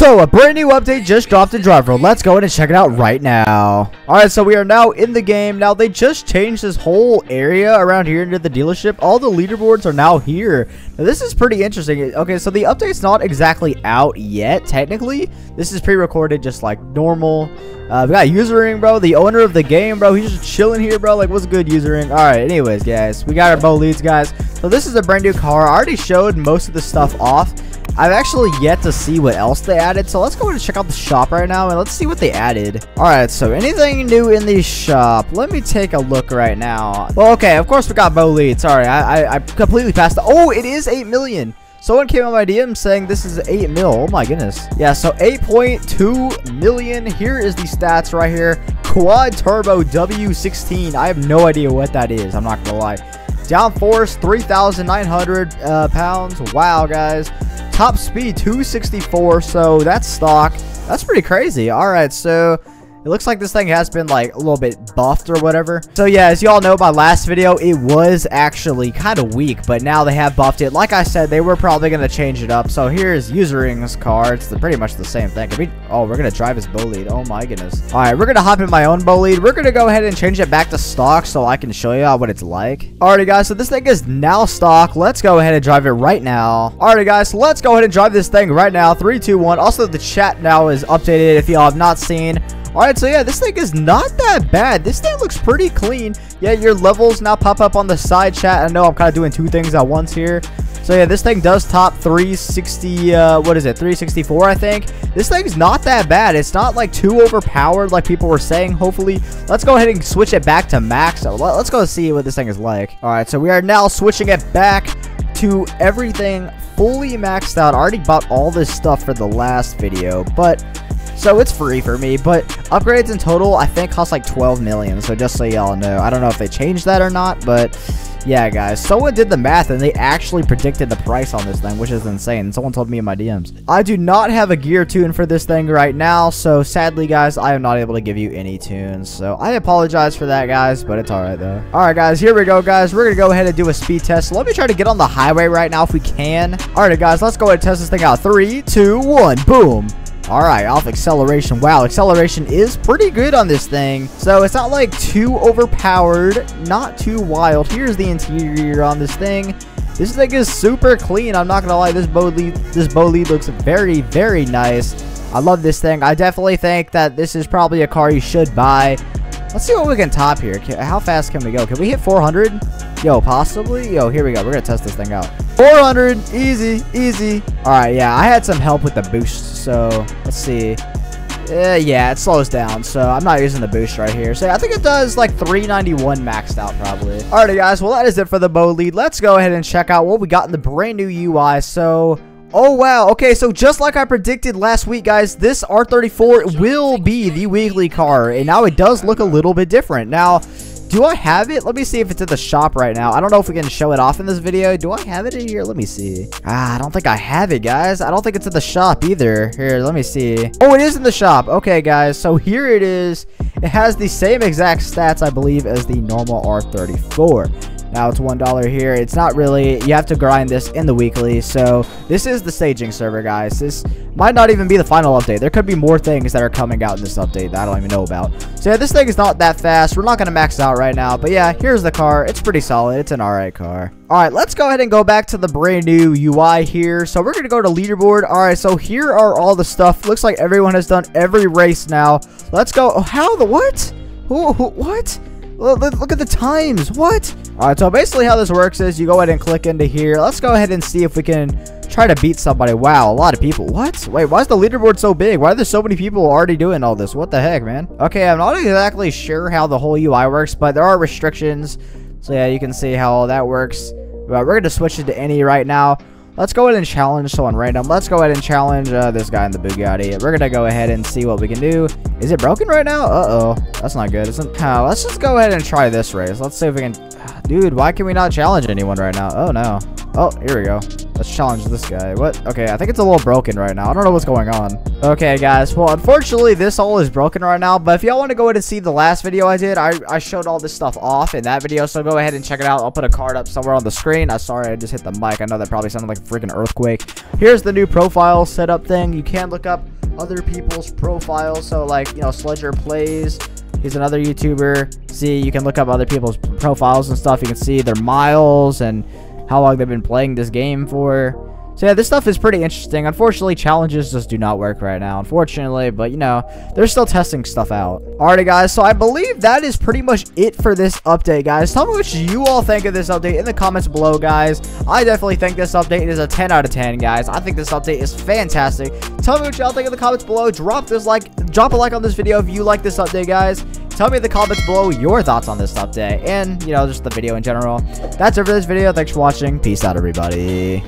So, a brand new update just dropped in Drive World. Let's go in and check it out right now. Alright, so we are now in the game. Now, they just changed this whole area around here into the dealership. All the leaderboards are now here. Now, this is pretty interesting. Okay, so the update's not exactly out yet, technically. This is pre-recorded just like normal. Uh, we got Usering, bro, the owner of the game, bro. He's just chilling here, bro. Like, what's good, Usering? Alright, anyways, guys. We got our Bolides, guys. So, this is a brand new car. I already showed most of the stuff off. I've actually yet to see what else they added, so let's go ahead and check out the shop right now, and let's see what they added. Alright, so anything new in the shop? Let me take a look right now. Well, okay, of course we got Bolide. Sorry, I, I, I completely passed the- Oh, it is 8 million! Someone came on my DM saying this is 8 mil. Oh my goodness. Yeah, so 8.2 million. Here is the stats right here. Quad Turbo W16. I have no idea what that is. I'm not going to lie. Downforce, 3,900 uh, pounds. Wow, guys. Top speed, 264. So that's stock. That's pretty crazy. All right, so it looks like this thing has been like a little bit buffed or whatever. So yeah, as you all know, my last video, it was actually kind of weak, but now they have buffed it. Like I said, they were probably going to change it up. So here's Usering's car. It's the, pretty much the same thing. We, oh, we're going to drive his Bolide. Oh my goodness. All right, we're going to hop in my own Bolide. We're going to go ahead and change it back to stock so I can show you what it's like. Alrighty guys, so this thing is now stock. Let's go ahead and drive it right now. Alrighty guys, so let's go ahead and drive this thing right now. Three, two, one. Also, the chat now is updated if y'all have not seen. Alright, so yeah, this thing is not that bad. This thing looks pretty clean. Yeah, your levels now pop up on the side chat. I know I'm kind of doing two things at once here. So yeah, this thing does top 360, uh, what is it, 364, I think. This thing's not that bad. It's not like too overpowered like people were saying, hopefully. Let's go ahead and switch it back to max. So let's go see what this thing is like. Alright, so we are now switching it back to everything fully maxed out. I already bought all this stuff for the last video, but so it's free for me, but upgrades in total, I think cost like 12 million. So just so y'all know, I don't know if they changed that or not, but yeah, guys. Someone did the math and they actually predicted the price on this thing, which is insane. Someone told me in my DMs. I do not have a gear tune for this thing right now, so sadly, guys, I am not able to give you any tunes. So I apologize for that, guys, but it's all right, though. All right, guys, here we go, guys. We're going to go ahead and do a speed test. let me try to get on the highway right now if we can. All right, guys, let's go ahead and test this thing out. Three, two, one, boom. Alright, off acceleration. Wow, acceleration is pretty good on this thing. So it's not like too overpowered, not too wild. Here's the interior on this thing. This thing is super clean. I'm not gonna lie, this Bolide, this Bolide looks very, very nice. I love this thing. I definitely think that this is probably a car you should buy. Let's see what we can top here. How fast can we go? Can we hit 400? Yo, possibly? Yo, here we go. We're to test this thing out. 400. Easy. Easy. All right, yeah. I had some help with the boost, so let's see. Uh, yeah, it slows down, so I'm not using the boost right here. So I think it does like 391 maxed out probably. Alrighty, guys. Well, that is it for the Bolide. Let's go ahead and check out what we got in the brand new UI. So Oh, wow. Okay, so just like I predicted last week, guys, this R34 will be the weekly car. And now it does look a little bit different. Now, do I have it? Let me see if it's in the shop right now. I don't know if we can show it off in this video. Do I have it in here? Let me see. Ah, I don't think I have it, guys. I don't think it's in the shop either. Here, let me see. Oh, it is in the shop. Okay, guys. So here it is. It has the same exact stats, I believe, as the normal R34. Now it's $1 here. It's not really, you have to grind this in the weekly. So this is the staging server, guys. This might not even be the final update. There could be more things that are coming out in this update that I don't even know about. So yeah, this thing is not that fast. We're not going to max out right now. But yeah, here's the car. It's pretty solid. It's an alright car. Alright, let's go ahead and go back to the brand new UI here. So we're going to go to leaderboard. Alright, so here are all the stuff. Looks like everyone has done every race now. Let's go. Oh, how the what? Who, who, what? Look at the times. What? All right, so basically how this works is you go ahead and click into here. Let's go ahead and see if we can try to beat somebody. Wow, a lot of people. What? Wait, why is the leaderboard so big? Why are there so many people already doing all this? What the heck, man? Okay, I'm not exactly sure how the whole UI works, but there are restrictions. So yeah, you can see how all that works. But we're going to switch it to any right now. Let's go ahead and challenge someone random. Let's go ahead and challenge uh, this guy in the Bugatti. We're going to go ahead and see what we can do. Is it broken right now? Uh-oh. That's not good. Isn't, uh, let's just go ahead and try this race. Let's see if we can... Dude, why can we not challenge anyone right now? Oh, no. Oh, here we go. Let's challenge this guy. What? Okay, I think it's a little broken right now. I don't know what's going on. Okay, guys. Well, unfortunately, this all is broken right now. But if y'all want to go ahead and see the last video I did, I, I showed all this stuff off in that video. So go ahead and check it out. I'll put a card up somewhere on the screen. I'm sorry, I just hit the mic. I know that probably sounded like a freaking earthquake. Here's the new profile setup thing. You can look up other people's profiles. So, like, you know, Sledger Plays. He's another YouTuber. See, you can look up other people's profiles and stuff. You can see their miles and how long they've been playing this game for. So yeah, this stuff is pretty interesting. Unfortunately, challenges just do not work right now, unfortunately. But, you know, they're still testing stuff out. Alrighty, guys. So I believe that is pretty much it for this update, guys. Tell me what you all think of this update in the comments below, guys. I definitely think this update is a 10 out of 10, guys. I think this update is fantastic. Tell me what y'all think in the comments below. Drop this like, drop a like on this video if you like this update, guys. Tell me in the comments below your thoughts on this update and, you know, just the video in general. That's it for this video. Thanks for watching. Peace out, everybody.